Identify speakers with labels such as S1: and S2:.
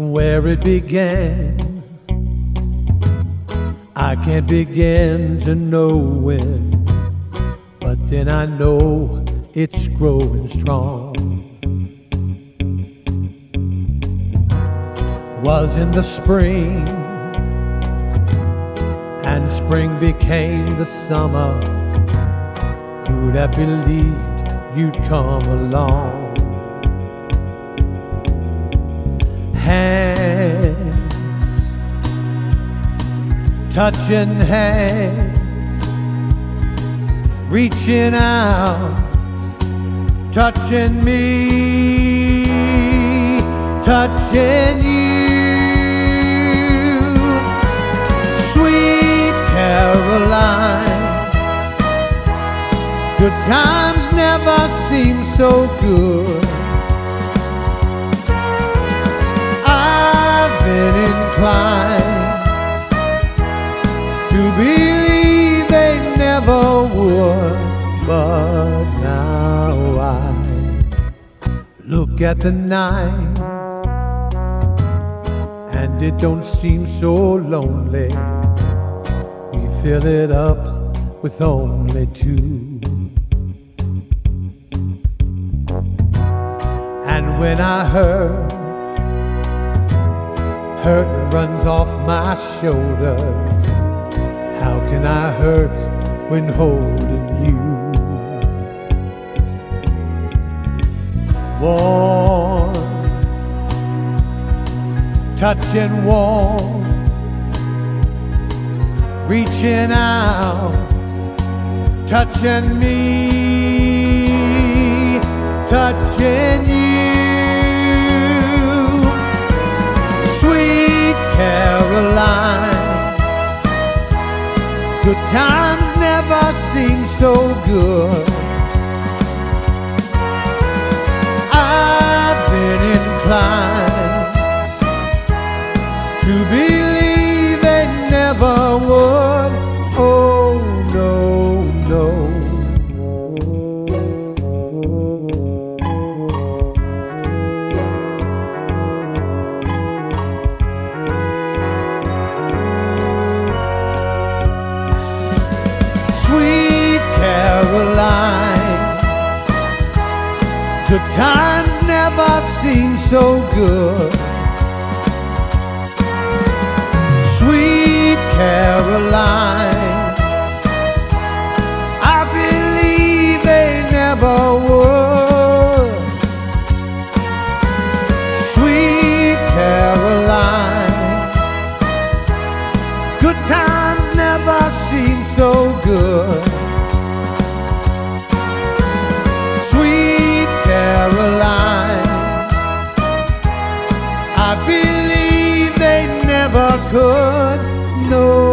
S1: where it began. I can't begin to know when, but then I know it's growing strong. Was in the spring, and spring became the summer. Who'd have believed you'd come along? Touching hands, reaching out, touching me, touching you, sweet Caroline. Good times never seem so good. At the night and it don't seem so lonely. We fill it up with only two. And when I hurt, hurt runs off my shoulder. How can I hurt when holding you? Warm, touching warm, reaching out, touching me, touching you. Sweet Caroline, good times never seem so good. Inclined to believe they never would. Oh no, no. Sweet Caroline, good times never seem so good. Sweet Caroline, I believe they never could know.